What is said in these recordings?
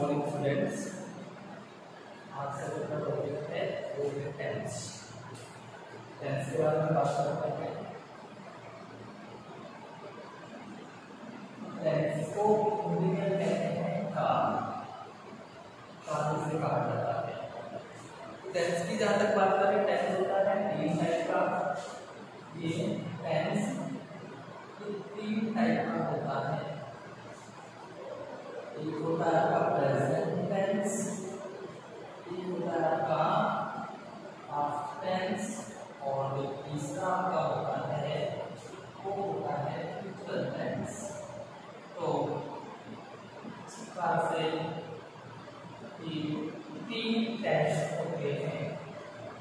Morning students आज का जो टॉपिक है, वो है टेंस टेंस के बारे में बात करते हैं टेंस को हिंदी में कहते हैं काल काल से कहा जाता है टेंस की जहाँ तक बात करें टेंस होता है तीन टाइप का ये टेंस तीन टाइप का होता है एक होता है आपका प्रेजेंट टेंस एक होता है आपका पास्ट टेंस और जो तीसरा आपका होता है वो होता है फ्यूचर टेंस तो इस प्रकार से ये तीन टेंस होते हैं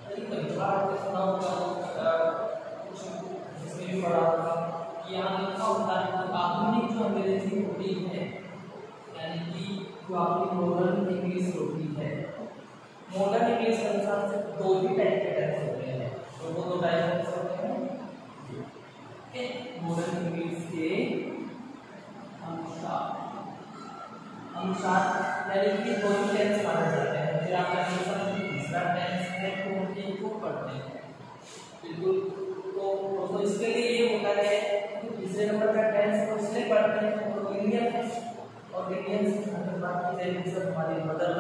कई कई बार आपने सुना होगा कुछ जिसमें भी पढ़ा होगा कि यहाँ लिखा होता है कि आधुनिक जो अंग्रेज़ी होती है यानी कि जो आपकी मॉडर्न इंग्लिश होती है मॉडर्न इंग्लिश के अनुसार सिर्फ़ दो ही टाइप के टेंस होते हैं तो वो दो टाइप कौन से होते हैं मॉडर्न इंग्लिश के अनुसार अनुसार यानी कि दो ही टेंस माने जाते हैं फिर आप एनिमेशन तीसरा टेंस है तो उनके को पढ़ते हैं बिल्कुल तो तो इसके लिए ये होता है कि तीसरे नंबर का टेंस को इसलिए पढ़ते हैं तो इंडियन है और इंडियन से अगर बात की जाए तो हमारी मदर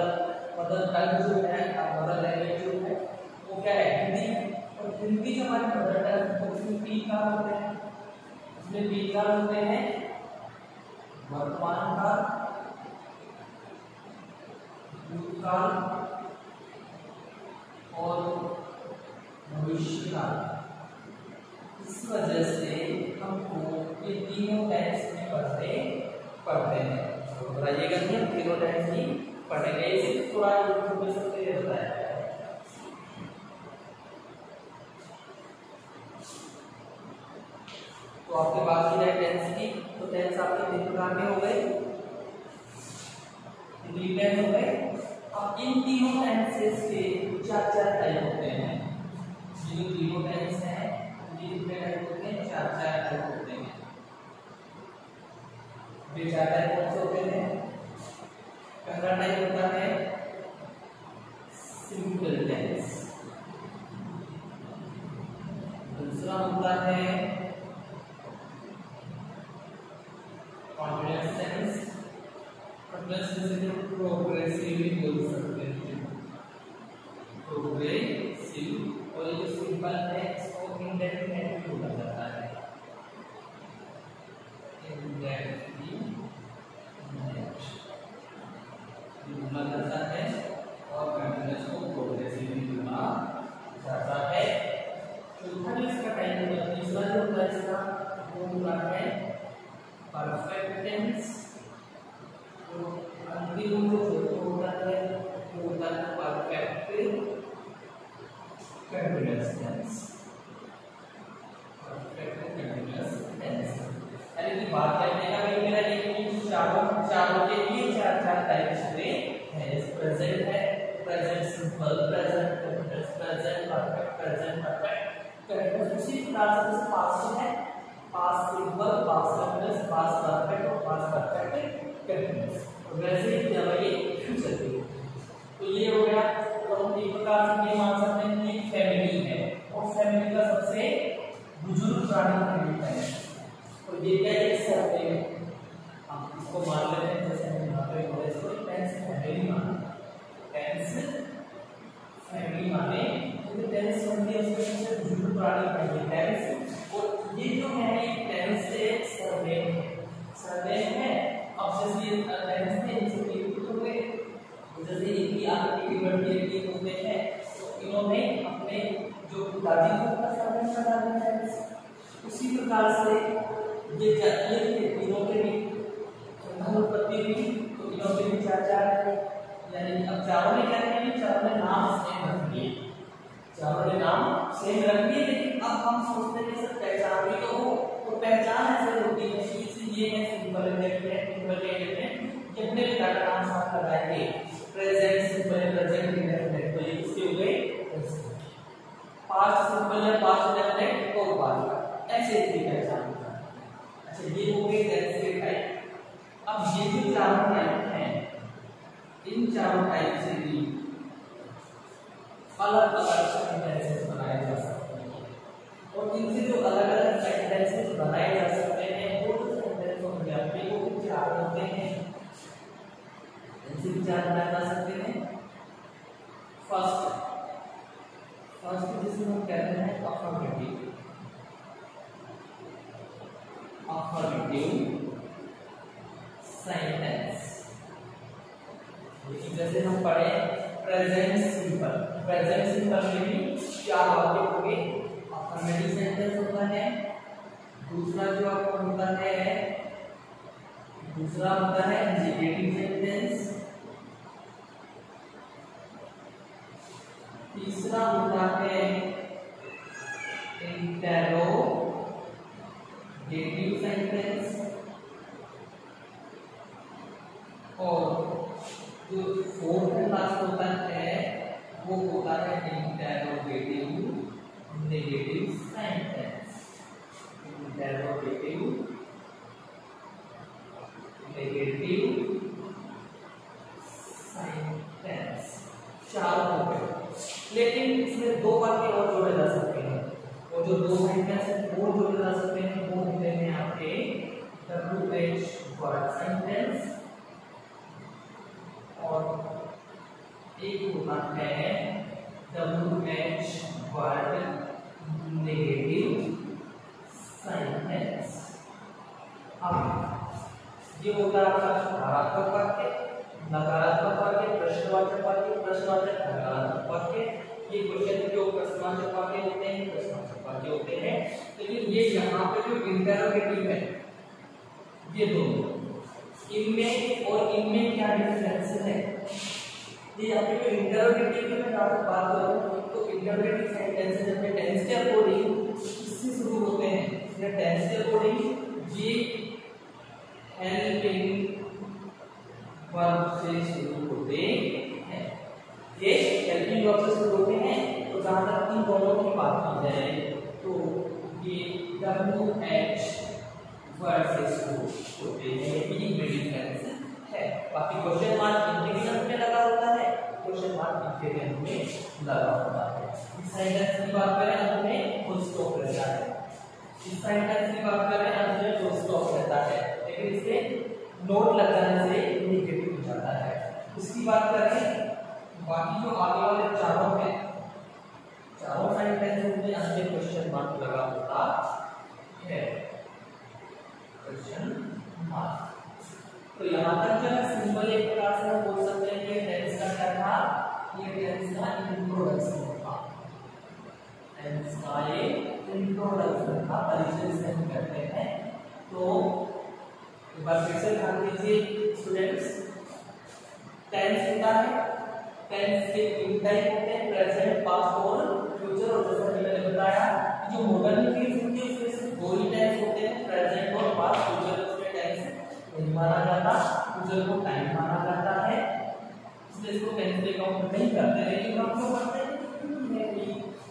मदर टंग जो है मदर लैंग्वेज जो है, वो क्या है, हिंदी, और हिंदी जो हमारी मदर टंग उसमें तीन काल होते हैं। उसमें तीन काल होते हैं वर्तमान काल भूतकाल और भविष्य काल इस वजह से हमको ये तीनों टेंस में पढ़ते पढ़ते हैं। बताइएगा कि हम तीनों टेंस ही पढ़ेंगे इसे थोड़ा इन्फॉर्मेशन के बताया तो आपके बात की जाए टेंस की तो टेंस आपके तीन प्रकार के हो गए। तीन टेंस हो गए। अब इन तीनों टेंसेस के चार चार टाइप होते हैं। जो तीनों टेंस हैं कितने टाइप होते हैं, चार चार टाइप होते हैं। ये कौन से होते हैं। पहला है सिंपल टेंस दूसरा होता है कॉन्फिडेंस टेंस कॉन्फिडेंस जैसे सेम रख दिए लेकिन अब हम सोचते हैं सर पहचान भी तो हो तो पहचान ऐसे होती है कि ये है सिंपल इंडेफिनेट सिंपल इंडेफिनेट जब ने का नाम साथ लगाएँगे प्रेजेंट सिंपल प्रेजेंट इंडेफिनेट तो ये किसके हो गए? पास्ट सिंपल या पास्ट इंडेफिनेट और पास्ट ऐसे इसकी पहचान अच्छा ये हो गए टेंस के टाइप अब ये जो चारों टाइप हैं, इन चारों टाइप से भी अलग अलग सेंटेंसेस इनसे जो अलग अलग सेंटेंसेस बनाए जा सकते हैं, वो जो सेंटेंस होंगे अपने वो चार होते हैं। इनसे भी चार बनाए जा सकते हैं। फ़र्स्ट फ़र्स्ट जिसमें हम कहते हैं अफर्मेटिव अफर्मेटिव सेंटेंस जैसे हम पढ़े प्रेजेंट सिंपल प्रेजेंट सिंपल में भी क्या वाक्य होंगे होता है। दूसरा जो आपका होता है, दूसरा होता है इंडिकेटिव सेंटेंस तीसरा होता है इंटेरोगेटिव सेंटेंस और जो फोर्थ क्लास होता है, वो होता है इंटेरोगेटिव नेगेटिव सेंटेंस बात करें अंत में फुल स्टॉप रहता है लेकिन इसे नोट लग जाने से नेगेटिव हो जाता है उसकी बात करें बाकी जो आगे वाले चारों के चारों सेंटेंसेस में अंत क्वेश्चन मार्क लगा होता है क्वेश्चन मार्क तो यहाँ तक जो है सिंपल एक प्रकार से हम बोल सकते हैं कि टेंस का क्या था, ये टेंस का इंट्रोडक्शन था टेंस का ये इंट्रोडक्शन था परिचय से हम करते हैं तो एक बार फिर से ध्यान दीजिए स्टूडेंट्स टेंस होता है टेंस के तीन टाइप होते हैं प्रेजेंट पास्ट और फ्यूचर और जैसा कि मैंने बताया जो मॉडर्निटीज होती है उसमें सिर्फ़ दो ही टेंस होते हैं प्रेजेंट और पास्ट फ्यूचर उसमें टेंस नहीं माना जाता फ्यूचर को टाइम माना जाता है इसलिए इसको टेंस काउंट नहीं करते लेकिन हम क्यों करते हैं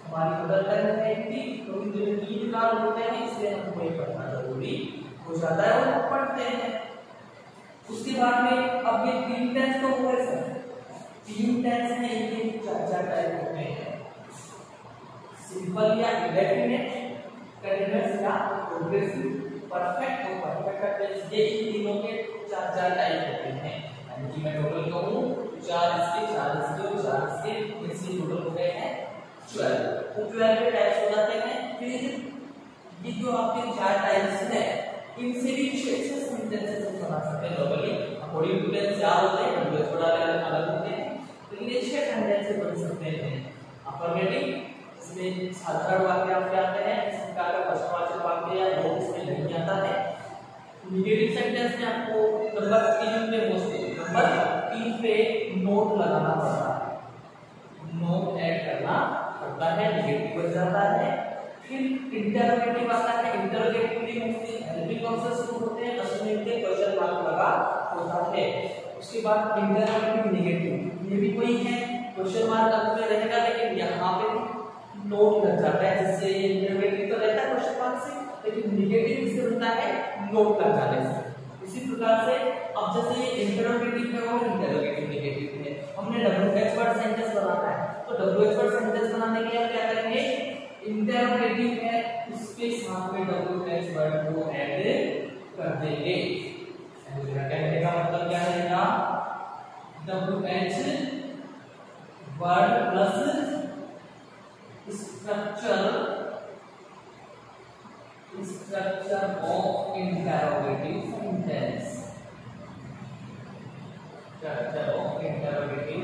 हमारी मदर टंग है हिंदी तो जो तीन काल होते हैं इसलिए हमको ये पढ़ना ज़रूरी हो जाता है और पढ़ते हैं। उसके बाद में अब ये तीन टेंस तो हुए सर तीन टेंस में इनके चार चार टाइप होते हैं। सिंपल या इंडेफिनिट कंटीन्यूअस या प्रोग्रेसिव परफेक्ट और परफेक्ट टेंस ये इन तीनों के चार चार टाइप होते हैं। यानी कि मैं टोटल कहूँ, चार इसके चार इसके चार इसके इससे टोटल हो गए हैं। 12 तो 12 के टाइप्स हो जाते हैं फिर ये जो आपके चार टाइप्स हैं इनसे भी सेंटेंसेस बना सकते हैं चार होते हैं थोड़ा अलग होते हैं लेकिन ये छह बन सकते हैं अफर्मेटिव इसमें साधारण वाक्य आपके आते हैं इस प्रकार का प्रश्नवाचक वाक्य या नोट इसमें नहीं आता है नेगेटिव सेंटेंस में आपको नंबर तीन पे मोस्टली नंबर तीन पे नोट लगाना पड़ता है नोट ऐड करना पड़ता है नेगेटिव बन जाता है। फिर इंटरोगेटिव आता है इंटरोगेटिव भी मोस्टली हेल्पिंग वर्ब से शुरू होते हैं उसमें इनके क्वेश्चन मार्क लगा होता है। उसके बाद इंटरोगेटिव नेगेटिव ये भी कोई है क्वेश्चन मार्क अंत में रहेगा, लेकिन यहाँ पे नोट लग जाता है, जिससे इंटरोगेटिव तो रहता है क्वेश्चन मार्क से, लेकिन नेगेटिव इससे होता है नोट लग जाने से इसी प्रकार से, अब जैसे इंटरोगेटिव है और इंटरोगेटिव नेगेटिव तो डब्ल्यू एफ़ सेंटेंस बनाने के लिए क्या करेंगे? इंटरप्रेटिव है, उसके साथ में डब्ल्यू एच वर्ड को ऐड कर देंगे। कहने का मतलब क्या रहेगा? W H word plus structure structure of interrogative sentence structure of interrogative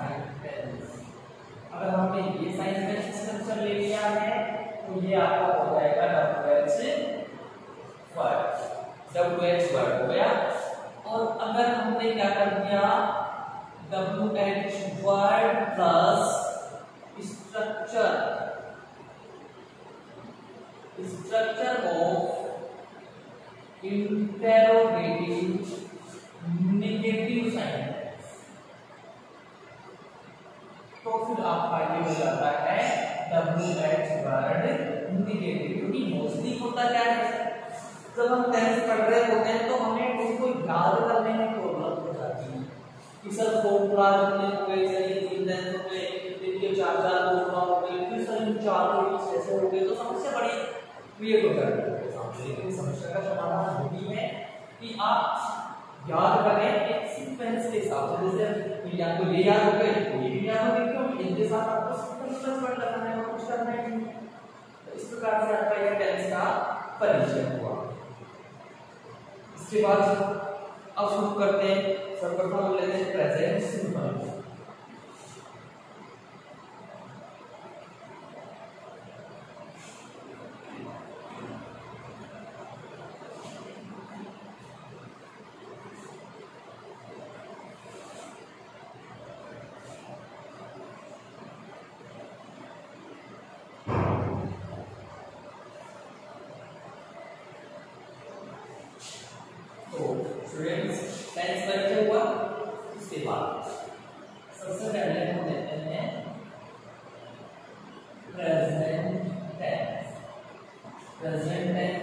sentence अगर हमने ये स्ट्रक्चर ले लिया है तो ये आपका हो जाएगा W H word W H word हो गया और अगर हमने क्या कर दिया W H word plus structure structure of interrogative तो आपका ये हो जाता है डब्ल्यू एच वर्ड निगेटिव क्योंकि मोस्टली होता क्या है? जब हम टेंस पढ़ रहे होते हैं तो हमें उसको याद करने में प्रॉब्लम हो जाती है कि सर फॉर्मूला कितने हो गए सर, ये तीन टेंस हो गए, फिर चार चार फॉर्मूला हो गए, फिर सर, इन चार के ऐसे हो गए तो समस्या बड़ी क्रिएट हो जाती है। लेकिन समस्या का समाधान यही है कि आप याद करें एक सीक्वेंस के हिसाब से, जैसे या तो ये याद हो तो ये भी याद हो गए क्यों इनके साथ आपको सीक्वेंस वर्ड लगाना है और कुछ करना है। तो इस प्रकार से आपका यह टेंस का परिचय हुआ। इसके बाद अब शुरू करते हैं, सर्वप्रथम हम लेते हैं प्रेजेंट सिंपल सबसे पहले हम लेते हैं प्रेजेंट टेंस प्रेजेंट टेंस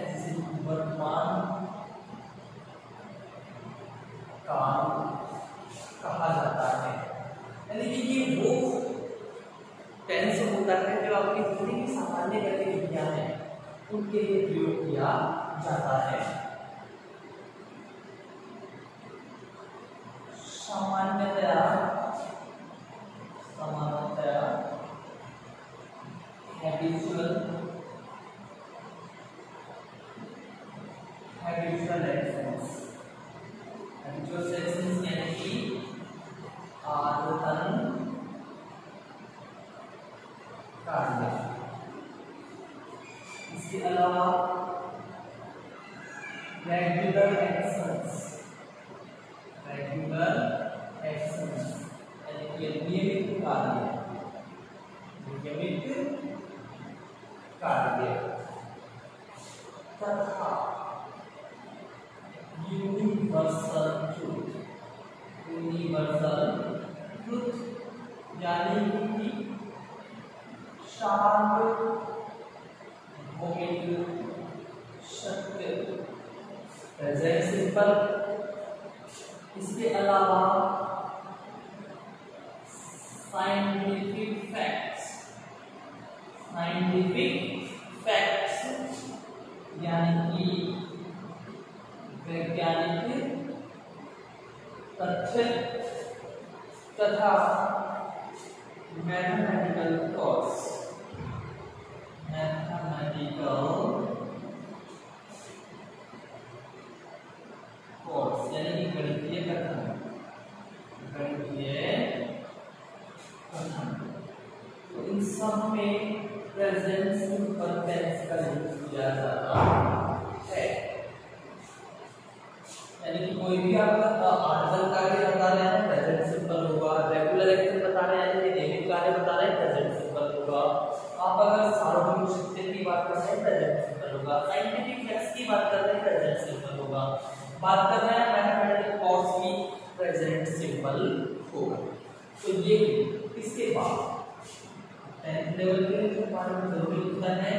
बारे में ज़रूरी होता है।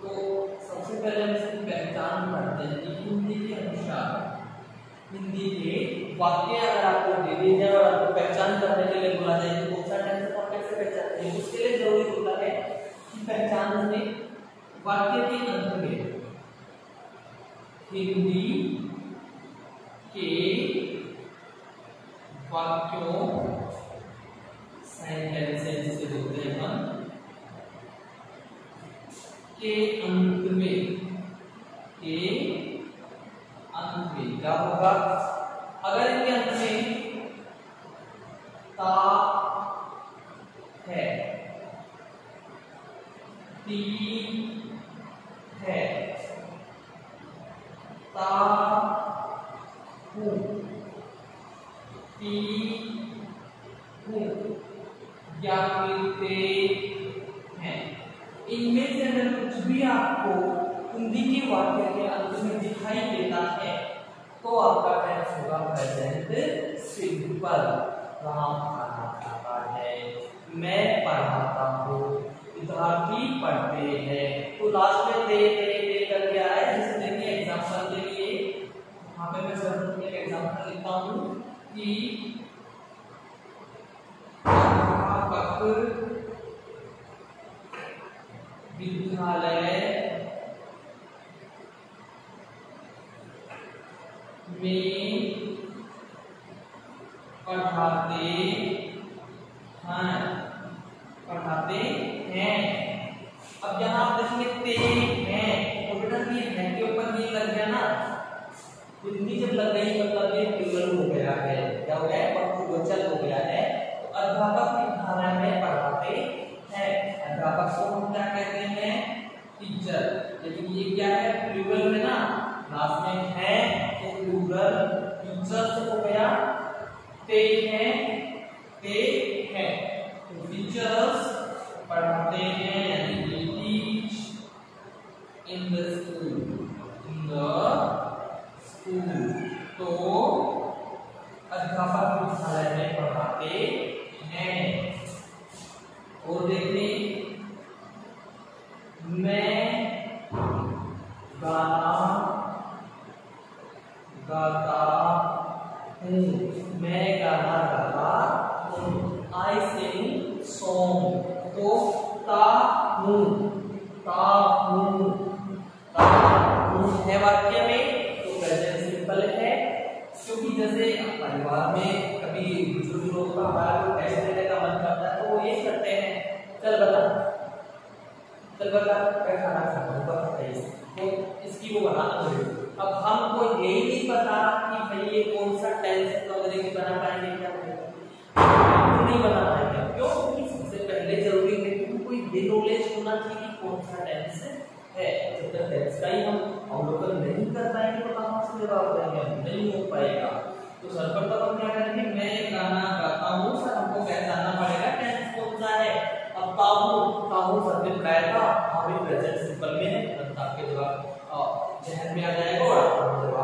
तो सबसे पहले हम इसकी पहचान करते हैं। कि हिंदी के अनुसार, हिंदी के वाक्य अगर आपको दे दिए जाए और आपको पहचान करने के लिए बोला जाए तो कौन सा टेंस आप कैसे पहचानते हैं? उसके लिए ज़रूरी होता है कि पहचान हमें वाक्य के अंत में हिंदी के वाक्यों सेंटेंसेस जिसे बोलते हैं हम के अंत में के अंत में क्या होगा? अगर ये क्या है? प्लूरल में ना लास्ट में है तो प्लूरल टीचर्स हो गया। ते हैं ते हैं। तो टीचर्स पढ़ाते हैं, यानी they teach in the school. In the school. तो अध्यापक विद्यालय में पढ़ाते हैं और देखिए मैं गाना गाता हूँ मैं गाना गाता हूँ आई सिंग सॉन्ग तो ता हूँ ता हूँ ता हूँ है वाक्य में तो प्रेजेंट सिंपल है क्योंकि जैसे परिवार में कभी बुज़ुर्ग लोग का हमारा कोई टेस्ट का मन करता है तो वो ये करते हैं। चल बता। चल बता क्या खाना खाता हूँ तो इसकी वो बनाना पड़ेगा अब हमको यही नहीं पता कि भाई ये कौन सा टेंस है तो अंग्रेज़ी बना पाएँगे क्या नहीं। बना पाएँगे क्यों? क्योंकि सबसे पहले ज़रूरी है कि तुमको ये नॉलेज होना चाहिए कि कौन सा टेंस है। जब तक टेंस का ही हम अवलोकन नहीं कर पाएँगे तो कहाँ से जवाब देंगे? नहीं हो पाएगा। तो सर्वप्रथम हम क्या करेंगे? मैं गाना गाता हूँ, सर हमको पहचानना पड़ेगा टेंस कौन सा है? अब ताहू ताहू काय था अभी प्रेजेंट सिंपल में है तब आपके जवाब जहन में आ जाएगा और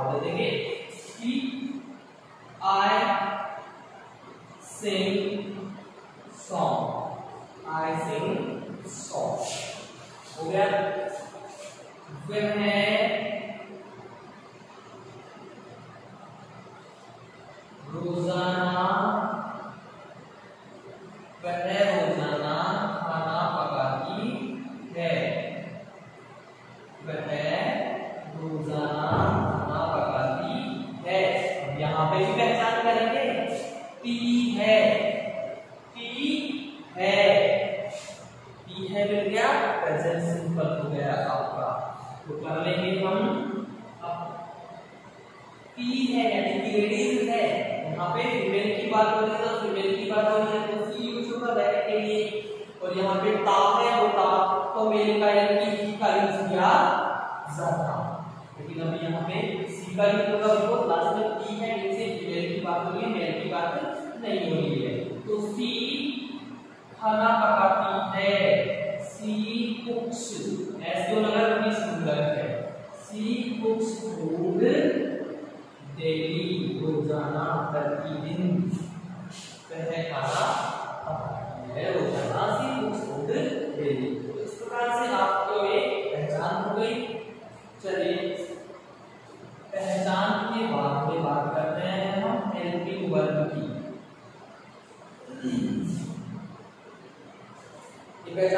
ये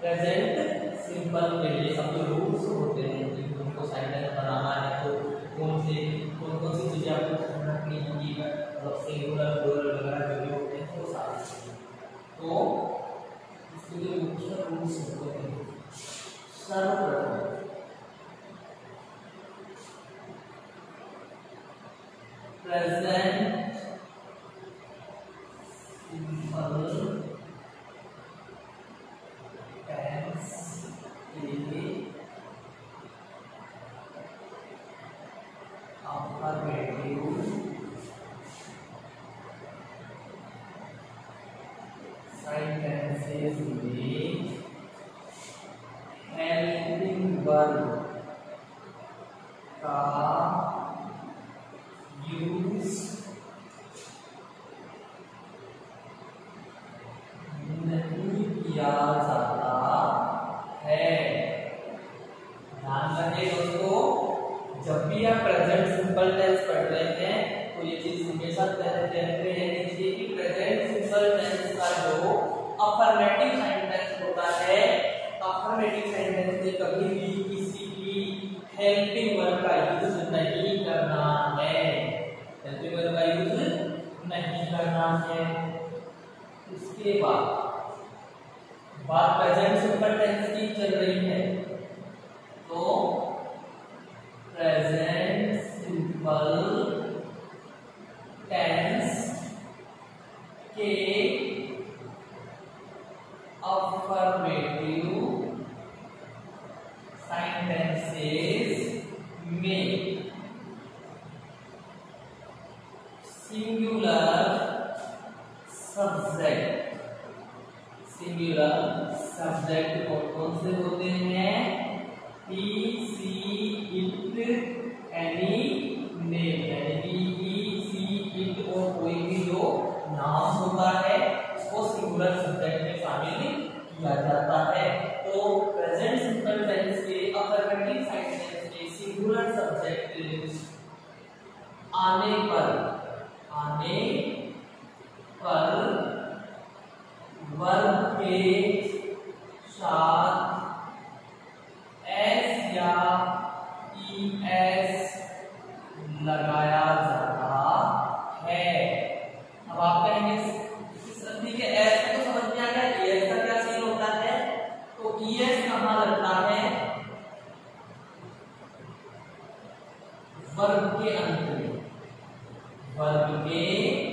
प्रेजेंट सिंपल के लिए सब जो रूल्स होते हैं कि तुमको सेंटेंस बनाना है तो कौन से, कौन कौन सी चीज़ें आपको ध्यान रखनी होगी मतलब सिंगुलर प्लूरल वगैरह जो भी होते हैं, वो सारे तो इसके लिए मुख्य रूल्स होते हैं। सर्वप्रथम। प्रेजेंट से कभी भी किसी की हेल्पिंग वर्ब का यूज़ नहीं करना है। हेल्पिंग वर्ब का यूज़ नहीं करना है। इसके बाद, बात प्रेजेंट सिंपल टेंस की चल रही है तो प्रेजेंट सिंपल वर्ग के अंत में। वर्ग के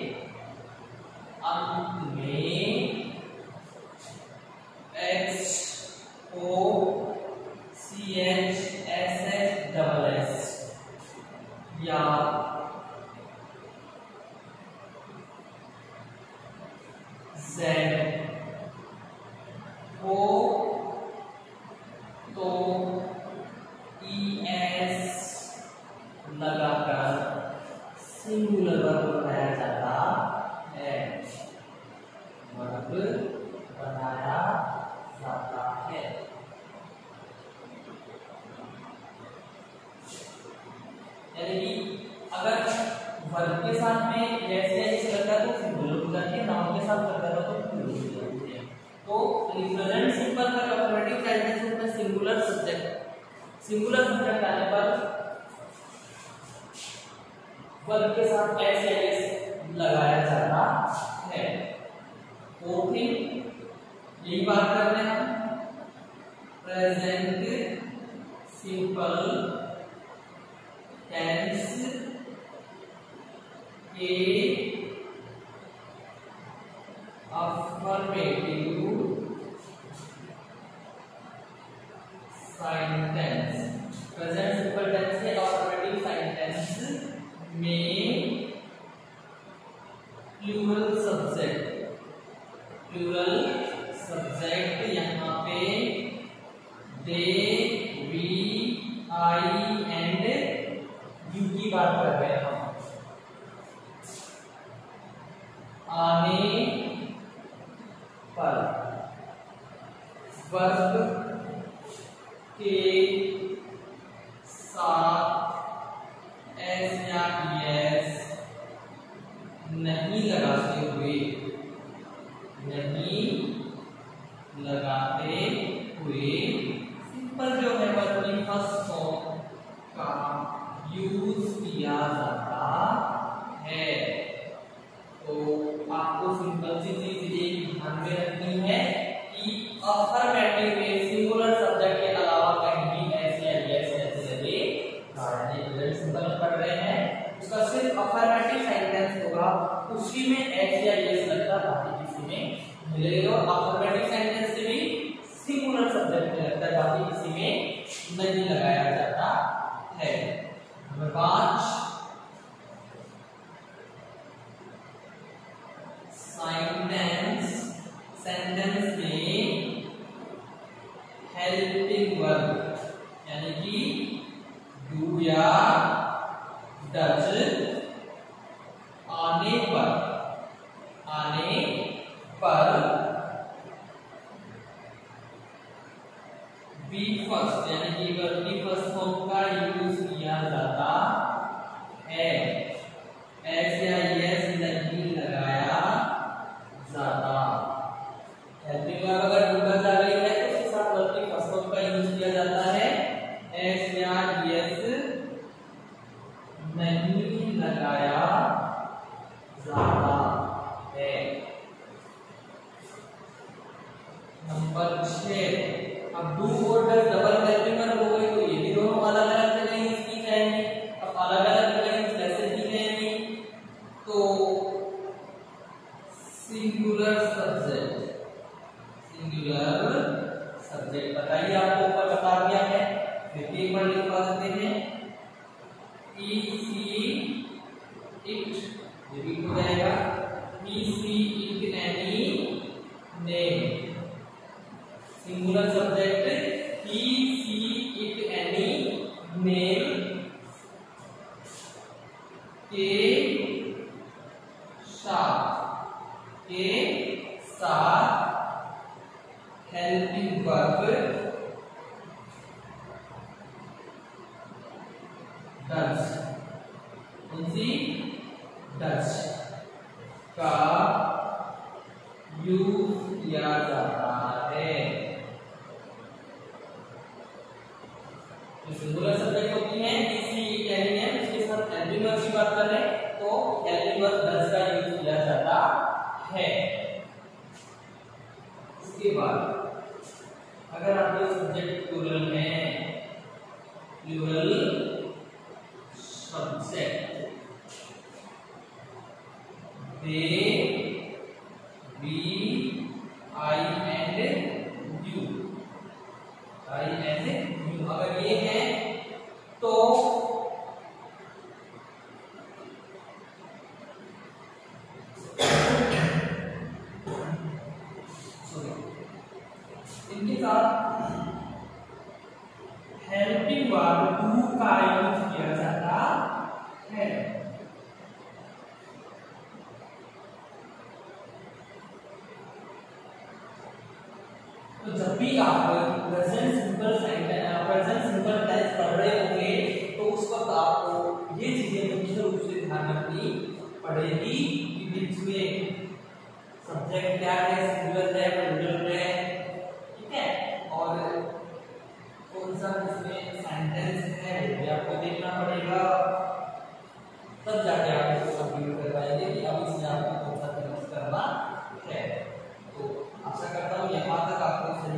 आने पर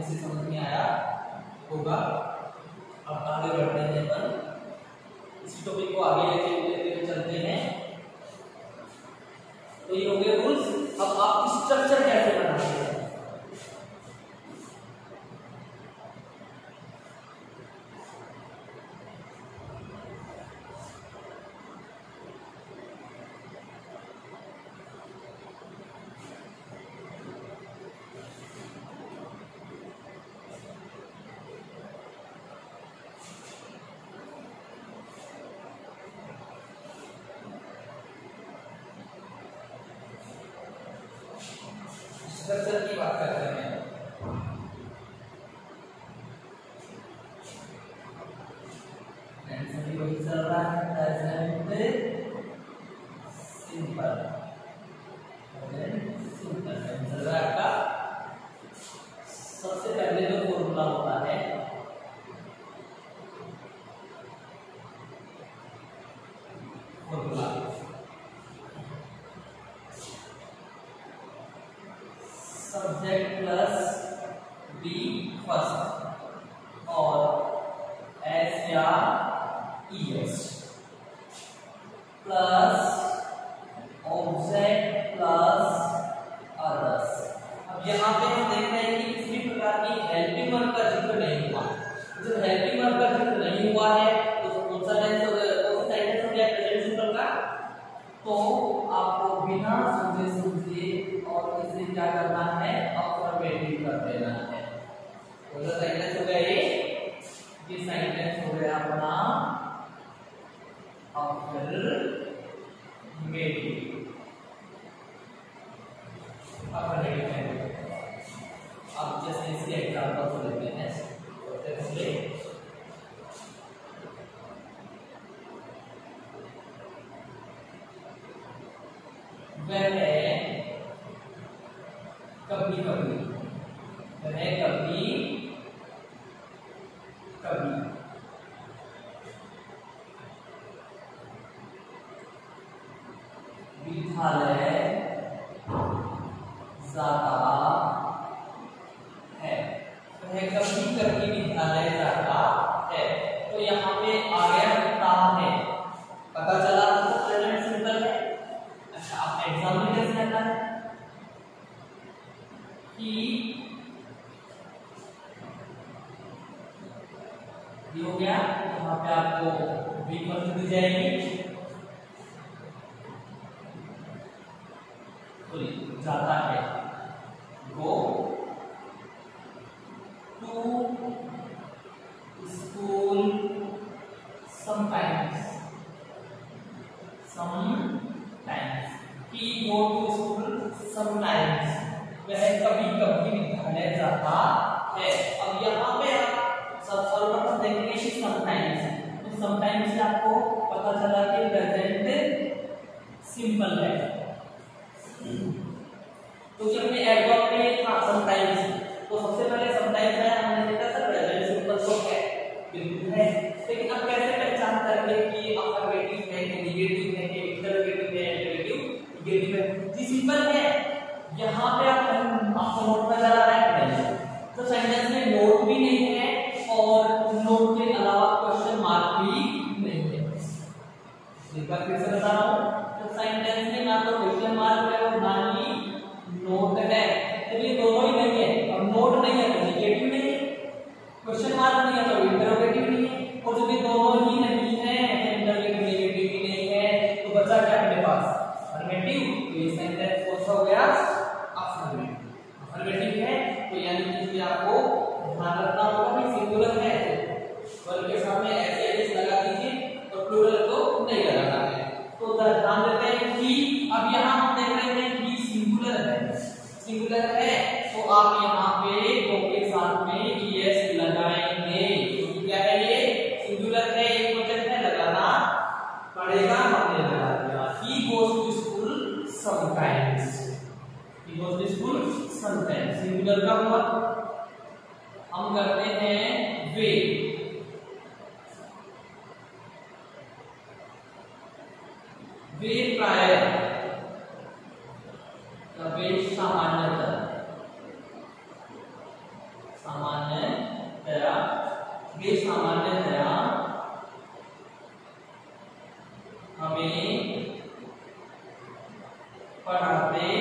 sebelumnya ya. Ubah fazer. death. पढ़ेगा हमने लगा दिया he goes to school sometimes he goes to school sometimes singular का हुआ। हम करते हैं Parabéns.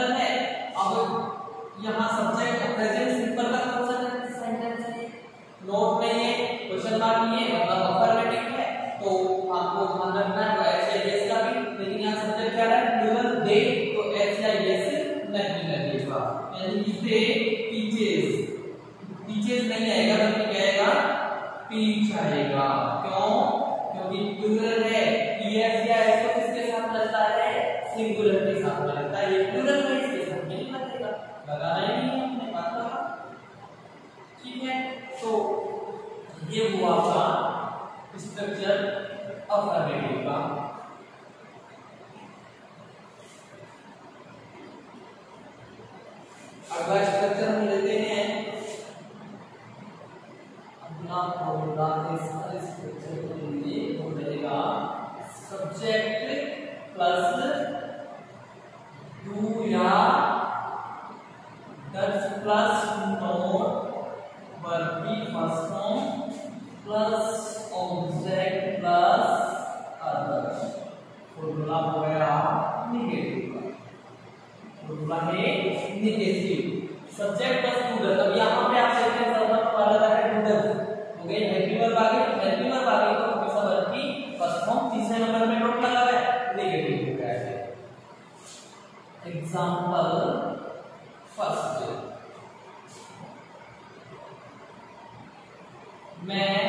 सिंपल है। और यहाँ सब्जेक्ट प्रेजेंट सिंपल का कौन सा सेंटेंस है not man.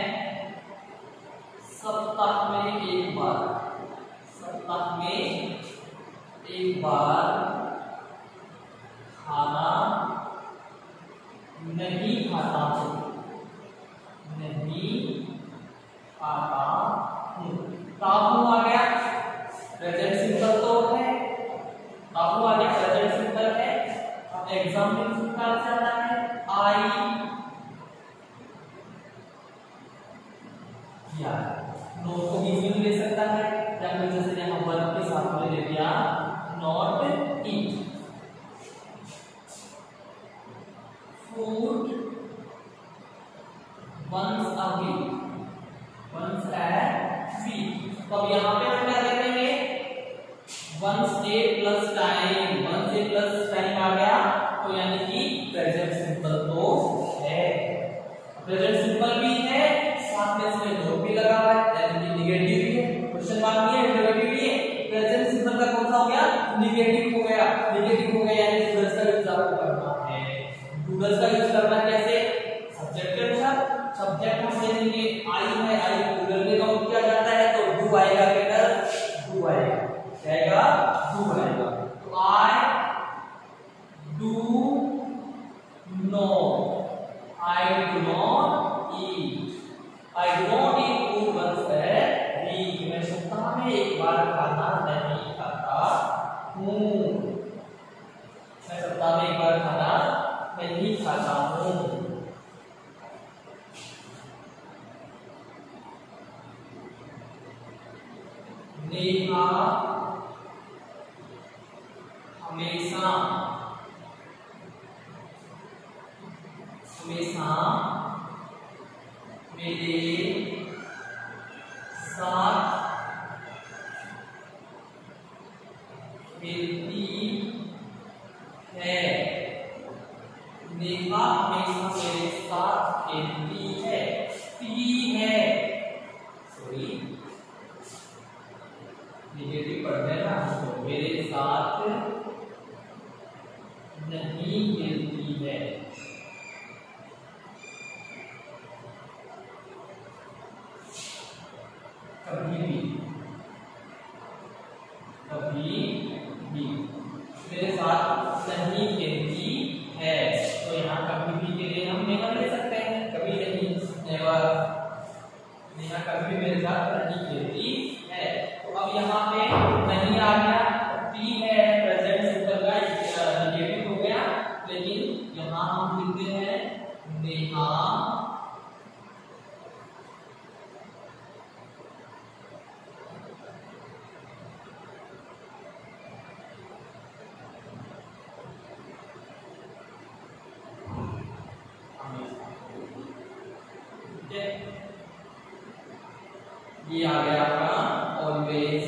I do not eat. I do ये आ गया आपका ऑलवेज